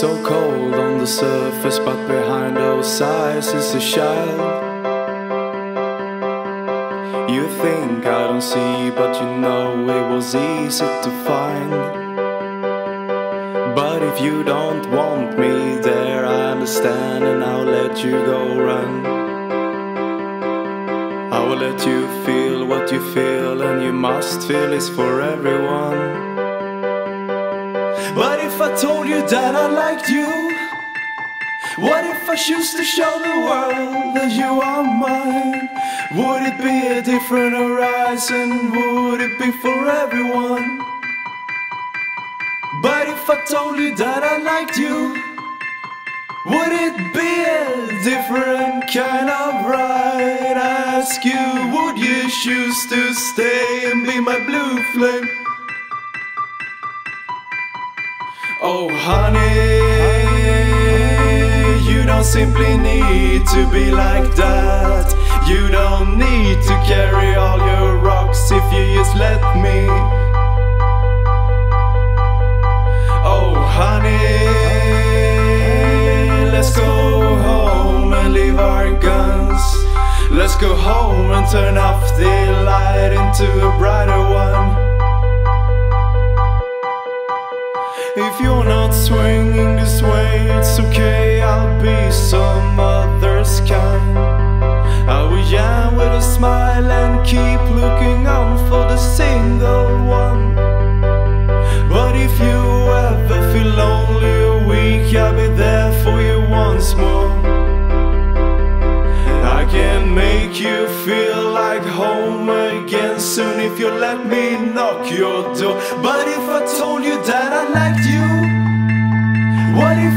So cold on the surface, but behind those eyes is a child. You think I don't see, but you know it was easy to find. But if you don't want me there, I understand and I'll let you go run. I will let you feel what you feel, and you must feel it's for everyone. But if I told you that I liked you, what if I choose to show the world that you are mine? Would it be a different horizon? Would it be for everyone? But if I told you that I liked you, would it be a different kind of ride? I ask you, would you choose to stay and be my blue flame? Oh, honey, you don't simply need to be like that. You don't need to carry all your rocks if you just let me. Oh, honey, let's go home and leave our guns. Let's go home and turn off the light into a brighter one. This way, it's okay, I'll be some other's kind. I will jam with a smile and keep looking on for the single one. But if you ever feel lonely or weak, I'll be there for you once more. I can make you feel like home again soon if you let me knock your door. But if I told you that I liked you,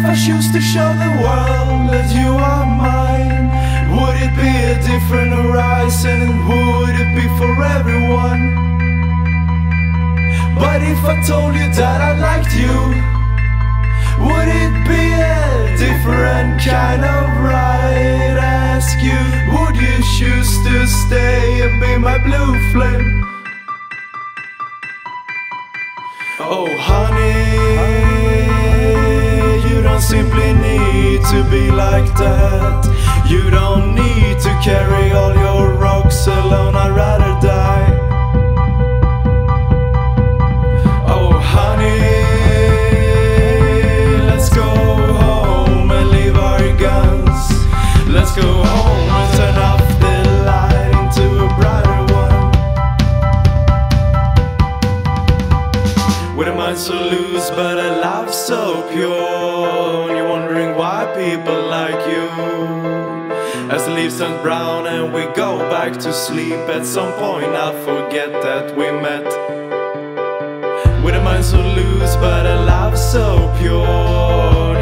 I choose to show the world that you are mine? Would it be a different horizon and would it be for everyone? But if I told you that I liked you, would it be a different kind of ride? I ask you, would you choose to stay and be my blue flame? Oh, honey, be like that. You don't need to carry all your rocks alone. I'd rather die. Oh, honey, let's go home and leave our guns. Let's go home and turn off the light into a brighter one. With a mind so loose, but a love so pure. People like you. As leaves turn brown and we go back to sleep, at some point I'll forget that we met. With a mind so loose, but a love so pure.